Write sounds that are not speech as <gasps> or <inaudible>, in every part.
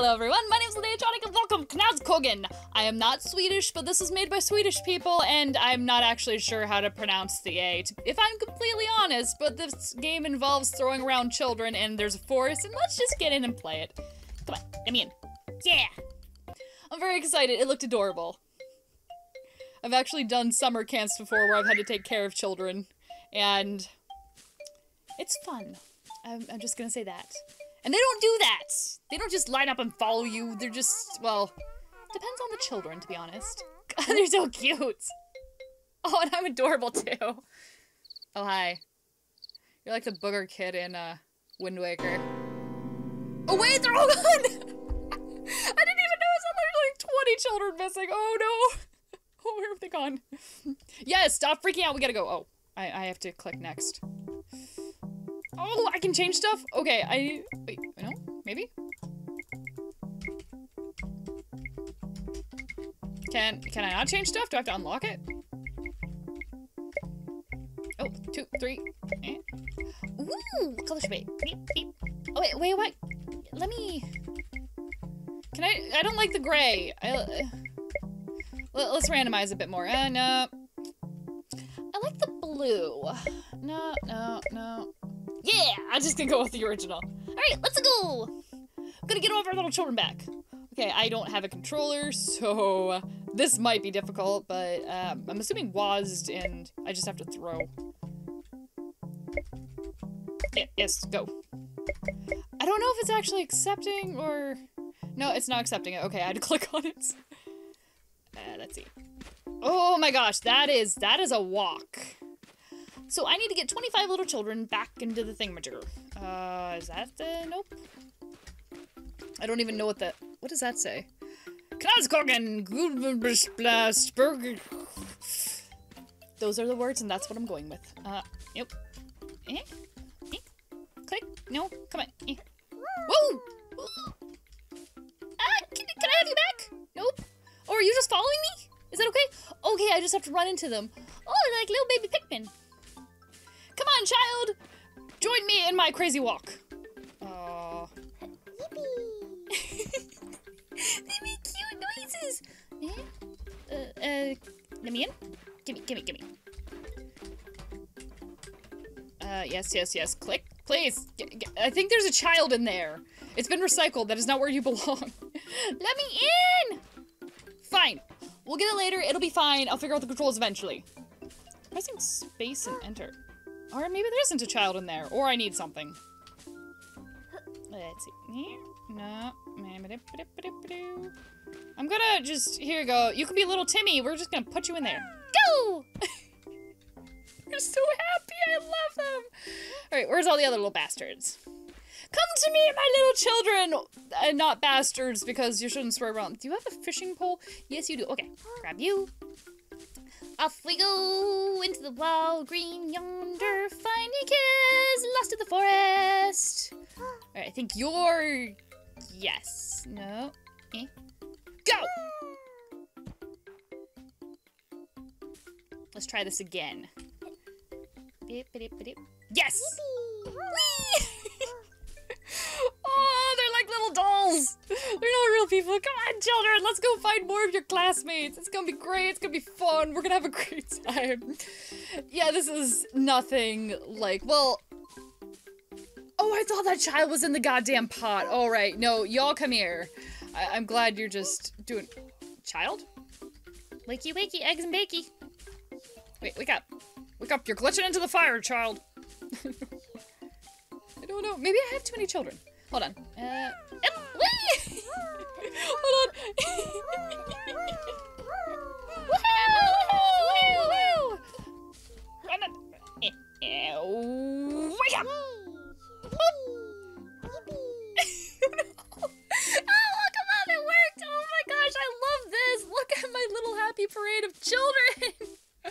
Hello everyone, my name is Lineyatronic and welcome Knåddskogen. I am not Swedish, but this is made by Swedish people, and I'm not actually sure how to pronounce the A, if I'm completely honest, but this game involves throwing around children and there's a forest, and let's just get in and play it. Come on, let me in. Yeah! I'm very excited, it looked adorable. I've actually done summer camps before where I've had to take care of children, and it's fun. I'm, I'm just gonna say that. And they don't do that! They don't just line up and follow you, they're just, well, depends on the children, to be honest. <laughs> They're so cute! Oh, and I'm adorable too. Oh, hi. You're like the booger kid in, uh, Wind Waker. Oh wait, they're all <laughs> gone! I didn't even notice I'm like 20 children missing, oh no! <laughs> Oh, where have they gone? yes, stop freaking out, we gotta go. Oh, I, I have to click next. Oh, I can change stuff? Okay, I... Wait, no? Maybe? Can, can I not change stuff? Do I have to unlock it? Oh, two, three. Eh. Ooh, color should be? Beep, beep. Oh, wait, wait, what? Let me... Can I... I don't like the gray. I, uh, let, us randomize a bit more. Uh, no. I like the blue. No, no, no. Yeah, I'm just gonna go with the original. Alright, let's go! I'm gonna get all of our little children back. Okay, I don't have a controller, so this might be difficult, but um, I'm assuming WASD and I just have to throw. yes, go. I don't know if it's actually accepting or... No, it's not accepting it. Okay, I had to <laughs> click on it. Uh, let's see. Oh my gosh, that is, that is a walk. So I need to get 25 little children back into the thingamajigger. Uh, is that the... Nope. I don't even know what that... What does that say? Knåddskogen! Those are the words, and that's what I'm going with. Uh, yep. Eh? Eh? Click? No? Come on. Eh. Whoa! Ah, can, can I have you back? Nope. Or are you just following me? Is that okay? Okay, I just have to run into them. Oh, like little baby Pikmin. On, child! Join me in my crazy walk. Uh... <laughs> they make cute noises. Eh? Uh, uh, let me in. Gimme, gimme, gimme. Uh, yes, yes, yes. Click, please. G I think there's a child in there. It's been recycled. That is not where you belong. <laughs> let me in! Fine. We'll get it later. It'll be fine. I'll figure out the controls eventually. Pressing space and enter. Or maybe there isn't a child in there. Or I need something. Let's see. No. I'm gonna just, here you go. You can be little Timmy. We're just gonna put you in there. Go! <laughs> They're so happy. I love them. All right, where's all the other little bastards? Come to me, my little children! Uh, not bastards, because you shouldn't swear around. Do you have a fishing pole? Yes, you do. Okay, grab you. Off we go into the wild green yonder, finding kids lost in the forest. Alright, I think you're... Yes. No. Eh. Go! Let's try this again. Yes! Oh, dolls. They're not real people. Come on, children. Let's go find more of your classmates. It's gonna be great. It's gonna be fun. We're gonna have a <laughs> great time. Yeah, this is nothing like, well... Oh, I thought that child was in the goddamn pot. All right. No, y'all come here. I am glad you're just doing... Child? Wakey, wakey, eggs and bakey. Wait, wake up. Wake up. You're glitching into the fire, child. <laughs> I don't know. Maybe I have too many children. Hold on. Uh, <laughs> parade of children! <laughs> oh,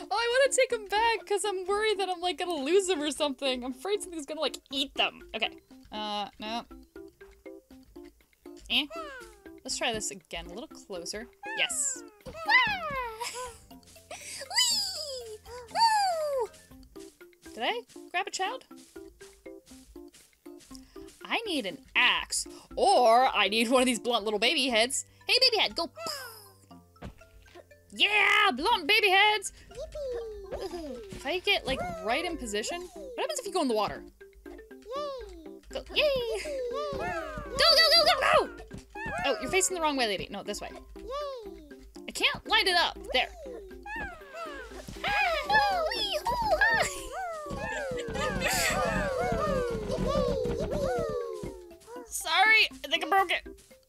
I want to take them back because I'm worried that I'm like gonna lose them or something. I'm afraid something's gonna like eat them. Okay. Uh, no. Eh. Let's try this again, a little closer. Yes. Did I grab a child? I need an axe. Or I need one of these blunt little baby heads. Hey, baby head, go. Yeah, blunt baby heads. If I get like right in position, what happens if you go in the water? Go, yay! Go, go, go, go, go! Oh, you're facing the wrong way, lady. No, this way. I can't light it up. There. Sorry, I think I broke it.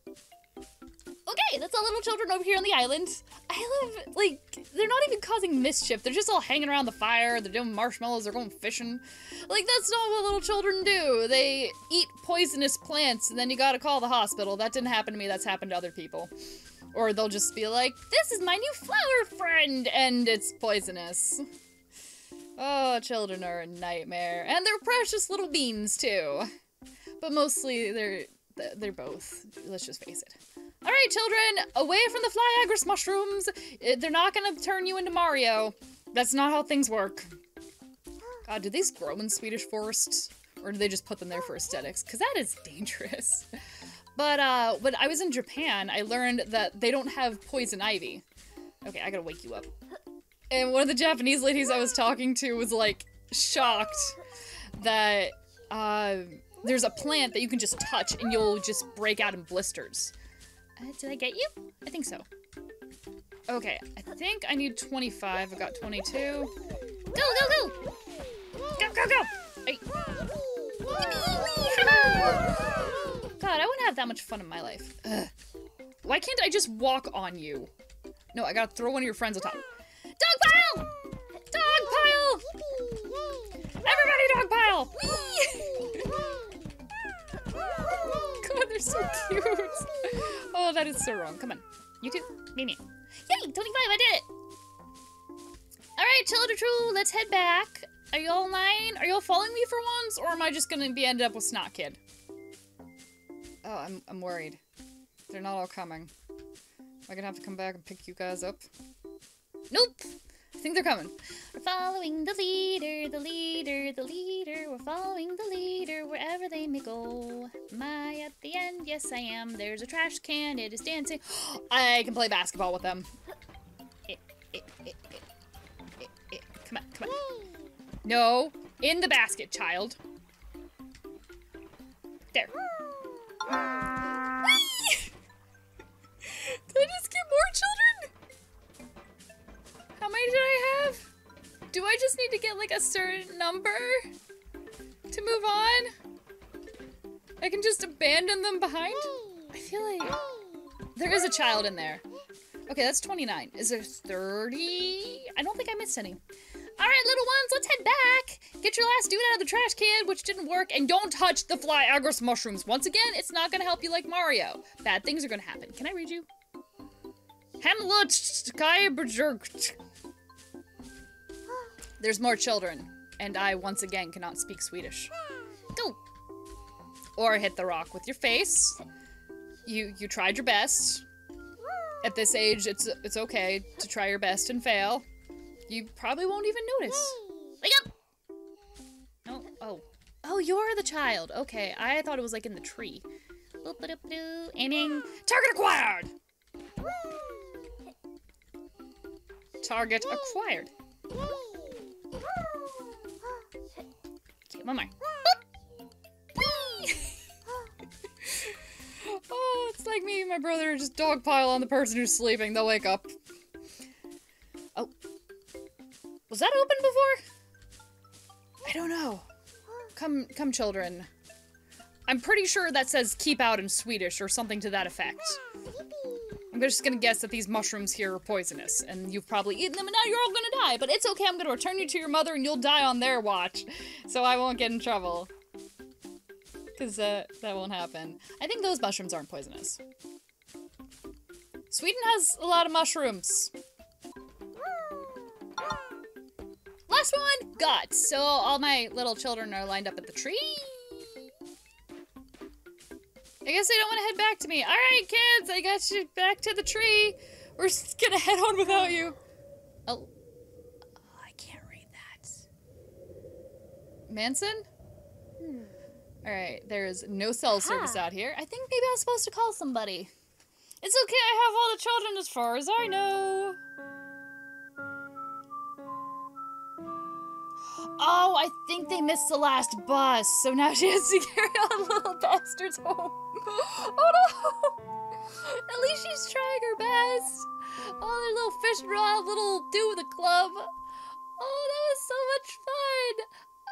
Okay, that's all little children over here on the island. I love, like, they're not even causing mischief. They're just all hanging around the fire. They're doing marshmallows. They're going fishing. Like, that's not what little children do. They eat poisonous plants, and then you gotta call the hospital. That didn't happen to me. That's happened to other people. Or they'll just be like, this is my new flower friend, and it's poisonous. Oh, children are a nightmare. And they're precious little beans, too. But mostly, they're they're both. Let's just face it. All right, children, away from the fly Flyagris mushrooms. Eh, They're not gonna turn you into Mario. That's not how things work. God, do these grow in Swedish forests? Or do they just put them there for aesthetics? Because that is dangerous. <laughs> But uh, when I was in Japan, I learned that they don't have poison ivy. Okay, I gotta wake you up. And one of the Japanese ladies I was talking to was like shocked that uh, there's a plant that you can just touch and you'll just break out in blisters. Uh, did I get you? I think so. Okay, I think I need 25. I got 22. Go, go, go! Go, go, go! God, I wouldn't have that much fun in my life. Ugh. Why can't I just walk on you? No, I gotta throw one of your friends on top. Dog pile! Dog pile! Everybody dog pile! <laughs> God, they're so cute. Oh, that is so wrong. Come on. You too. Me, me. Yay! 25, I did it! Alright, Chiller True, let's head back. Are you all in? Are you all following me for once? Or am I just gonna be ended up with Snot Kid? Oh, I'm, I'm worried. They're not all coming. Am I gonna have to come back and pick you guys up? Nope! Think they're coming. We're following the leader, the leader, the leader. We're following the leader wherever they may go. Am I at the end? Yes, I am. There's a trash can. It is dancing. <gasps> I can play basketball with them. Eh, eh, eh. Come on, come on. No, in the basket, child. There. <laughs> Did I just get more children? How many did I have? Do I just need to get like a certain number to move on? I can just abandon them behind? I feel like there is a child in there. Okay, that's 29. Is there 30? I don't think I missed any. All right, little ones, let's head back. Get your last dude out of the trash can, which didn't work, and don't touch the fly agaric mushrooms. Once again, it's not gonna help you like Mario. Bad things are gonna happen. Can I read you? Hamlet. There's more children, and I once again cannot speak Swedish. Go. Or hit the rock with your face. You you tried your best. At this age, it's it's okay to try your best and fail. You probably won't even notice. Wake up! No, oh. Oh, you're the child. Okay, I thought it was like in the tree. Aiming. Target acquired! Target acquired. One more. <laughs> Oh, it's like me and my brother just dogpile on the person who's sleeping. They'll wake up. Oh. Was that open before? I don't know. Come, come, children. I'm pretty sure that says keep out in Swedish or something to that effect. I'm just gonna guess that these mushrooms here are poisonous, and you've probably eaten them, and now you're all gonna die. But it's okay, I'm gonna return you to your mother, and you'll die on their watch, so I won't get in trouble. Because uh, that won't happen. I think those mushrooms aren't poisonous. Sweden has a lot of mushrooms. Last one, got. So all my little children are lined up at the tree. I guess they don't want to head back to me. All right, kids, I got you back to the tree. We're just <laughs> gonna head on without you. Oh, oh I can't read that. Manson? Hmm. Alright, there's no cell service out here. I think maybe I was supposed to call somebody. It's okay, I have all the children as far as I hmm. know. I think they missed the last bus, so now <laughs> she has to carry the little bastards home. <laughs> Oh no! At least she's trying her best. Oh, their little fish rod, little do with the club. Oh, that was so much fun.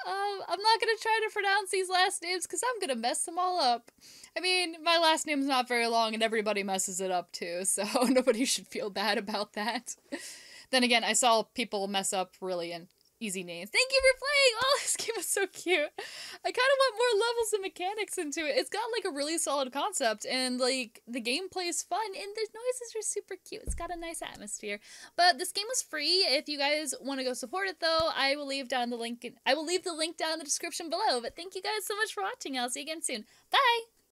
Um, I'm not gonna try to pronounce these last names because I'm gonna mess them all up. I mean, my last name's not very long and everybody messes it up too, <laughs> so nobody should feel bad about that. then again, I saw people mess up really and easy names. Thank you for playing! <laughs> Oh, this game is so cute. I kind of want more levels and mechanics into it. It's got like a really solid concept and like the gameplay is fun and the noises are super cute. It's got a nice atmosphere. But this game was free. If you guys want to go support it though, I will leave down the link. I will leave the link down in the description below. But thank you guys so much for watching. I'll see you again soon. Bye!